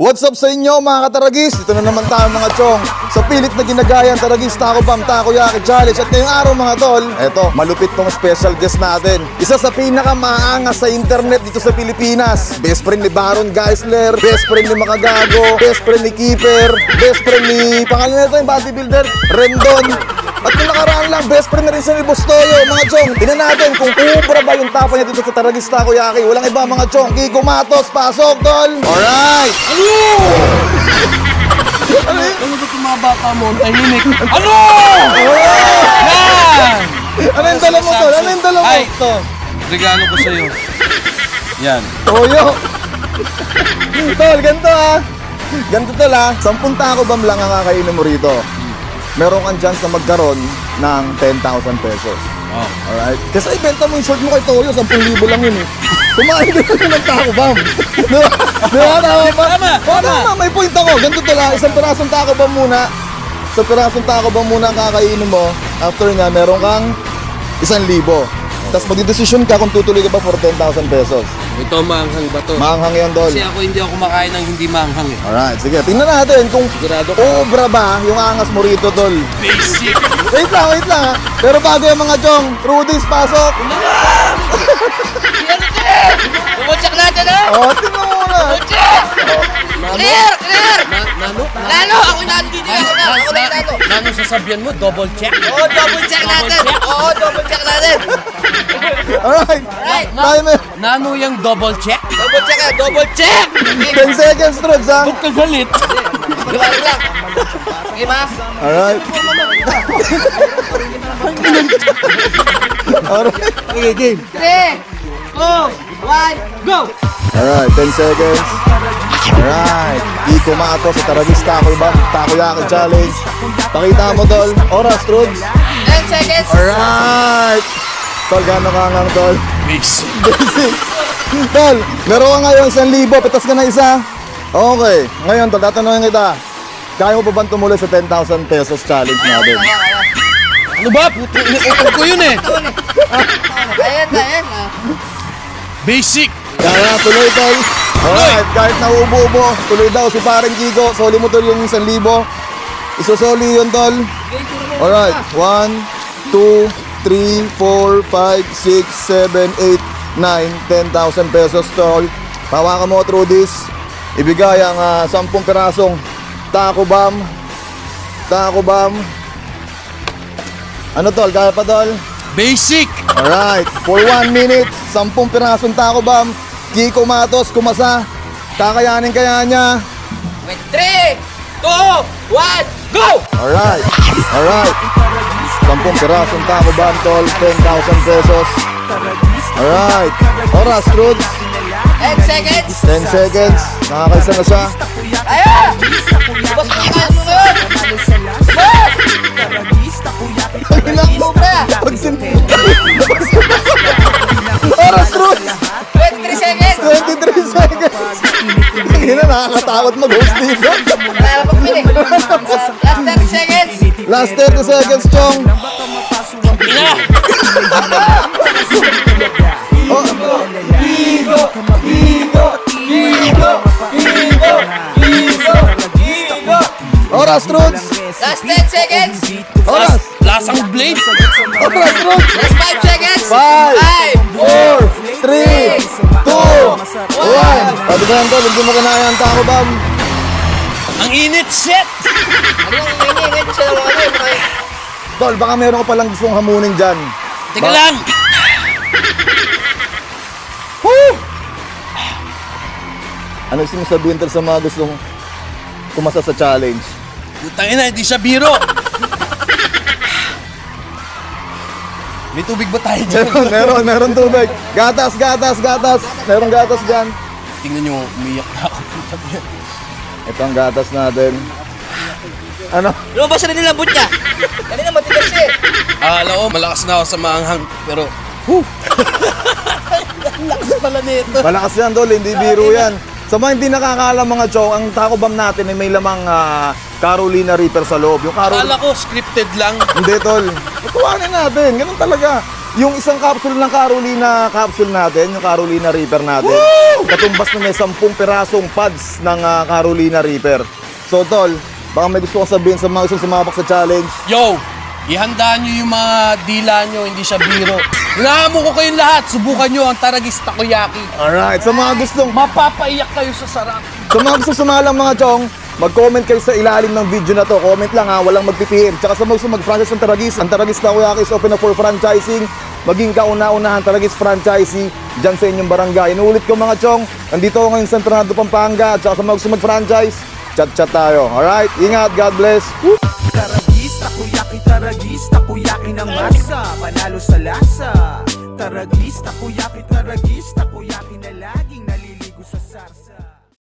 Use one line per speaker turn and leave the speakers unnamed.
What's up sa inyo mga kataragis? Ito na naman tayo mga chong. Sa pilit na ginagayan, Taragis Taco Bam, Takoyaki Challenge. At ngayong araw mga tol, eto, malupit tong special guest natin. Isa sa pinakamaangas sa internet dito sa Pilipinas. Best friend ni Baron Geisler, best friend ni Makagago, best friend ni Keeper Best friend ni, pangalan nito yung bodybuilder, Rendon at nung nakaraan lang, best friend na rin siya ni Bustoyo, mga chong. Tingnan natin kung ubra ba yung tapa niya dito sa Taragis Takoyaki. Walang iba mga chong. Kiko Matos, pasok, tol! Alright!
Ano ba itong mga bata mo? Ang tahimik. Ano? Yan!
Ano yung dala mo, tol? Ano yung dala mo?
Ay.
Ito.
Regalo ko sa'yo. Yan.
Toyo! tol, ganito ah. Ganito tol ah. Sampung taco bam lang ang kakainin mo rito. Meron kang chance na magkaroon ng 10,000 pesos.
Oh.
Alright? Kasi ibenta mo yung short mo kay Toyo, 10,000 lang yun eh. Kumain ka na ng taco bam. Di ba? Di ba? Tama ba?
Tama,
Oo,
tama.
tama. May point ako. Ganito tol ah. Isang pirasong taco bam muna. Isang pirasong taco bam muna ang kakainin mo. After nga, meron kang 1,000. Tapos magdidesisyon ka kung tutuloy ka ba for 10,000 pesos.
Ito maanghang ba to?
Maanghang yan, Dol.
Kasi ako hindi ako kumakain ng hindi maanghang eh.
Alright, sige. Tingnan natin kung
Sigurado ka?
obra ba yung angas mo rito, Tol.
Basic!
Wait lang, wait lang ha. Pero bago yung mga chong, Rudy's, pasok.
Bumutsak natin ha!
Oh, tingnan mo muna.
Bumutsak! Clear! Clear!
Nano?
Lalo! Ako yung nano dito! Ako na! Ako na yung nano!
Nano sasabihan mo? Double check?
Oo, double check natin!
Alright.
Alright.
Timer.
Nano yung double check?
Double check ha! Double check!
10 seconds, Truds, ha?
Huwag ka galit.
Liwanag lang! Okay ba?
Alright. Alright. Okay, game.
3, 2, 1, go!
Alright, 10 seconds. Alright. Iko Mato sa Taragis Takoy ba? Takoyaki Challenge. Pakita mo, Tol. Oras, Truds.
10 seconds!
Alright. Tol, gano'n ka ngang, Tol?
Basic.
Basic. Tol, meron ka ngayon isang libo, pitas ka na isa. Okay, ngayon tol, tatanungin kita. Kaya mo pa ba tumuloy sa 10,000 pesos challenge natin?
Ano ba? Puto, iniutok ko yun eh.
Ayan, ayan. ah.
Basic.
Kaya, tuloy tol. Alright, kahit nauubo-ubo, tuloy daw si paring Kiko. Soli mo tol yung isang libo. Isusoli yun tol. Alright, 1, 2, 3, 4, 5, 6, 7, 8, 9, 10,000 pesos tol. Hawakan mo through this. Ibigay ang ah, 10 pirasong taco bomb. Taco bomb. Ano tol, kaya pa tol?
Basic.
Alright, for 1 minute, 10 pirasong taco bomb. Kiko Matos, kumasa. Kakayanin kaya niya.
Wait, 3, 2, 1, go!
Alright, alright. 10 pirasong taco bomb, tol. 10,000 pesos. Alright. Oras, Truds.
10 seconds!
10 seconds. Nakakaisa na siya.
Kaya! Boss, makakain mo ngayon! Boss!
Ilang! Pag sin... Oras, Truds.
23 seconds!
23 seconds. Hindi na nakakatakot mag-host dito.
Kaya pa pili. Last 30 seconds!
Last 30 seconds, Chong.
Ina.
Oras, Truds.
Last 10 seconds!
Oras.
Lasang blade.
Oras, Truds.
Last 5 seconds!
Five,
5,
four, three, two, one. Pati ba yan, tol? Hindi mo kinaya ang taco bomb.
Ang init shit.
Ano yung ingingit siya ano yung mga...
Tol, baka meron ka palang gustong hamunin dyan.
Teka
Ba-
lang.
Woo! Ano gusto mo sabihin tol sa mga gustong kumasa sa challenge?
Putang ina, hindi siya biro. May tubig ba tayo dyan?
Meron, meron, meron tubig. Gatas, gatas, gatas. Meron gatas dyan.
Tingnan nyo, umiyak na ako.
Ito ang gatas natin. Ano?
Lumabas na nilambot niya! Kanina matigas siya eh!
Ah, alam ko, malakas na ako sa maanghang. Pero, huh! Ang lakas pala nito.
Malakas yan, tol. Hindi biro yan. Sa mga hindi nakakaalam mga chong, ang taco bomb natin ay may lamang ah, Carolina Reaper sa loob. Yung Carolina...
Akala ko, scripted lang.
Hindi, tol. Tuwanin natin. Ganun talaga. Yung isang capsule ng Carolina capsule natin, yung Carolina Reaper natin, katumbas na may 10 pirasong pads ng ah, Carolina Reaper. So, tol, baka may gusto kong sabihin sa mga gusto sumabak sa challenge.
Yo, ihandaan nyo yung mga dila nyo, hindi siya biro. Inaamo ko kayong lahat, subukan nyo ang Taragis Takoyaki.
Alright, sa mga gustong
Mapapaiyak kayo sa sarap.
Sa mga gusto sumalang mga chong, mag-comment kayo sa ilalim ng video na to. Comment lang ha, walang magpipihim. Tsaka sa gusto mag-franchise ng Taragis, ang Taragis Takoyaki is open na for franchising. Maging kauna-unahan Taragis franchisee dyan sa inyong barangay. Inuulit ko mga chong, nandito ako ngayon sa Entrenado, Pampanga. At saka sa mga gusto mag-franchise, chat-chat tayo. Alright, ingat, God bless. Woo!
Taragis, takoyaki, taragis, takoyaki ng masa Panalo sa lasa Taragis, takoyaki, taragis, takoyaki